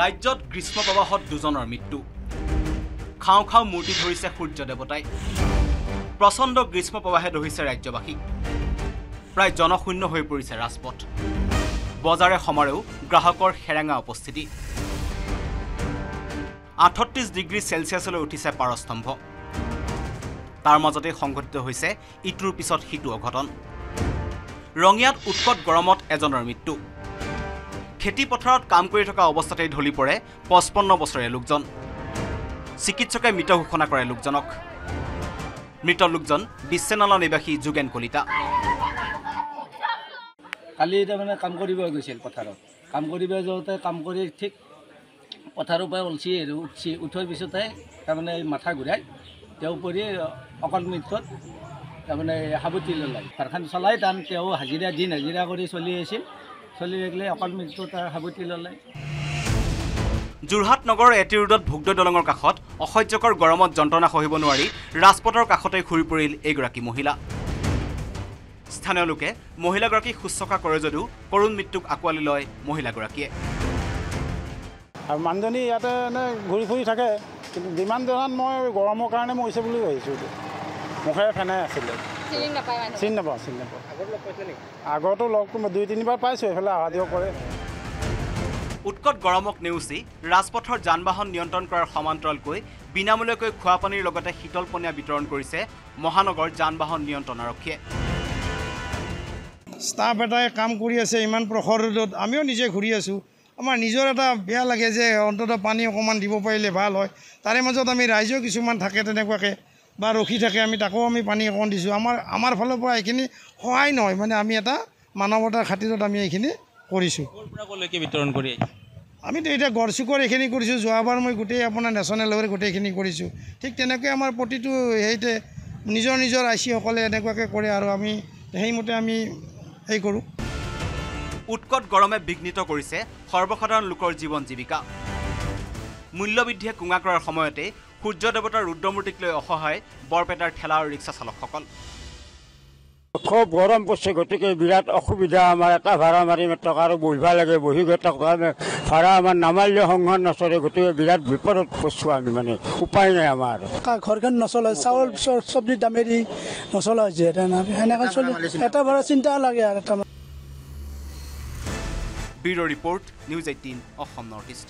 ৰাজ্যত গ্ৰীষ্ম প্ৰবাহত দুজনৰ মৃত্যু। খাওঁ খাওঁ মূৰ্তি ধৰিছে সূৰ্য দেৱতাই। প্ৰচণ্ড গ্ৰীষ্ম প্ৰবাহে ধৰিছে ৰাজ্যবাসীক প্ৰায় জনশূন্য হৈ পৰিছে ৰাজপথ। বজাৰে সমাৰেও গ্ৰাহকৰ সেৰেঙা উপস্থিতি। আঠত্ৰিছ ডিগ্ৰী চেলছিয়াছলৈ উঠিছে পাৰস্তম্ভ। তাৰ মাজতে সংঘটিত হৈছে ইটোৰ পিছত সিটো অঘটন। ৰঙিয়াত উৎকট গৰমত এজনৰ মৃত্যু। খেতি পথাৰত কাম কৰি থকা অৱস্থাতেই ঢলি পৰে পঁচপন্ন বছৰীয়া লোকজন। চিকিৎসকে মৃত ঘোষণা কৰে লোকজনক। মৃত লোকজন বিশ্বনালা নিবাসী যোগেন কলিতা। কালি তাৰমানে কাম কৰিব গৈছিল পথাৰত। কাম কৰিব যাওঁতে কাম কৰি ঠিক পথাৰৰ পৰা ওলছি আৰু উঠছি উঠাৰ পিছতে তাৰমানে মাথা ঘূৰাই তেওঁ পৰি অকল মৃত্যুত তাৰমানে সাৱতি ল'লে ঘৰখন চলাই টান তেওঁ হাজিৰা দিন হাজিৰা কৰি চলি আছিল। চলি থাকিলে অকল মৃত্যু তাৰ সাৱতি ল'লে। যোৰহাট নগৰৰ এটি ৰোডত ভোগদৈ দলঙৰ কাষত অসহ্যকৰ গৰমত যন্ত্ৰণা সহিব নোৱাৰি ৰাজপথৰ কাষতে ঘূৰি পৰিল এইগৰাকী মহিলা। স্থানীয় লোকে মহিলাগৰাকীক শুশ্ৰূষা কৰে যদিও কৰুণ মৃত্যুক আঁকোৱালি লয় মহিলাগৰাকীয়ে। আৰু মানুহজনী ইয়াতে এনে ঘূৰি ফুৰি থাকে কিন্তু যিমান জনাত মই গৰমৰ কাৰণে মৰিছে বুলি ভাবিছোঁ মুখেৰে ফেনাই আছিলে। চিনি নাপায় মানে চিনি নাপাওঁ চিনি নাপাওঁ। আগতো লগ দুই তিনিবাৰ পাইছোঁ এইফালে অহা যোৱা কৰে। উৎকট গৰমক নেওচি ৰাজপথৰ যান বাহন নিয়ন্ত্ৰণ কৰাৰ সমান্তৰালকৈ বিনামূলীয়াকৈ খোৱা পানীৰ লগতে শীতল পনীয়া বিতৰণ কৰিছে মহানগৰ যান বাহন নিয়ন্ত্ৰণ আৰক্ষীয়ে। ষ্টাফ এটাই কাম কৰি আছে ইমান প্ৰখৰ ৰ'দত আমিও নিজে ঘূৰি আছোঁ। আমাৰ নিজৰ এটা বেয়া লাগে যে অন্ততঃ পানী অকণমান দিব পাৰিলে ভাল হয়। তাৰে মাজত আমি ৰাইজেও কিছুমান থাকে তেনেকুৱাকৈ। বা ৰখি থাকে আমি তাকো আমি পানী অকণ দিছোঁ। আমাৰ আমাৰ ফালৰ পৰা এইখিনি সহায় নহয় মানে আমি এটা মানৱতাৰ খাতিৰত আমি এইখিনি কৰিছোঁ। বিতৰণ কৰি? আমিতো এতিয়া গড়চুকৰ এইখিনি কৰিছোঁ যোৱাবাৰ মই গোটেই আপোনাৰ নেশ্যনেল লেভেল গোটেইখিনি কৰিছোঁ। ঠিক তেনেকৈ আমাৰ প্ৰতিটো হেৰিতে নিজৰ নিজৰ আই চিসকলে এনেকুৱাকৈ কৰে আৰু আমি সেইমতে আমি হেৰি কৰোঁ। উৎকট গৰমে বিঘ্নিত কৰিছে সৰ্বসাধাৰণ লোকৰ জীৱন জীৱিকা। মূল্যবৃদ্ধিয়ে কোঙা কৰাৰ সময়তে সূৰ্য দেৱতাৰ ৰুদ্ৰমূৰ্তিক লৈ অসহায় বৰপেটাৰ ঠেলা আৰু ৰিক্সা চালকসকল। খুব গৰম পৰিছে গতিকে বিৰাট অসুবিধা। আমাৰ এটা ভাড়া মাৰি টকা আৰু বহিব লাগে বহি গৈ টকা ভাড়া আমাৰ নামাৰিলে সংসাৰ নচলে গতিকে বিৰাট বিপদত পৰিছোঁ আমি মানে উপায় নাই আমাৰ। ঘৰখন নচলে চাউল চ- চব্জিৰ দামেদি নচলা হৈছে সেনেকৈ চলি এটা বাৰু চিন্তা লাগে আৰু এটা bureau' report news eighteen Assam north east.